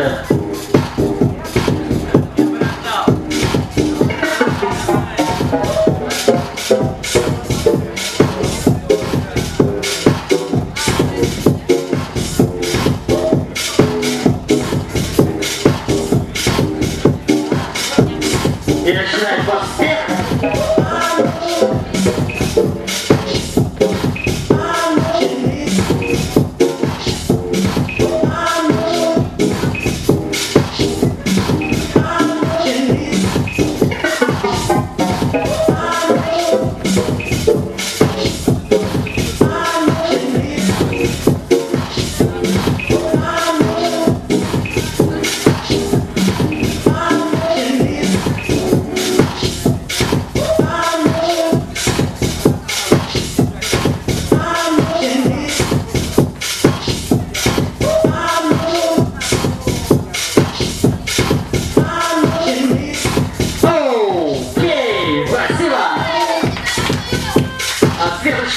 いらっしゃいませ。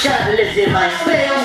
Shut lives in my space.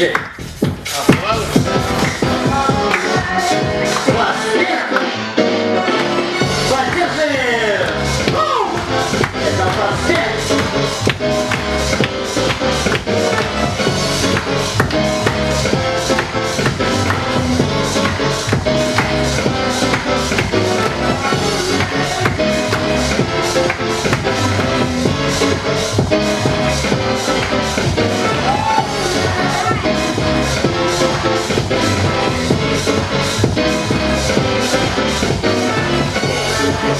Jake.